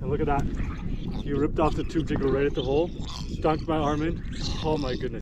And look at that. He ripped off the tube jiggle right at the hole, dunked my arm in. Oh my goodness.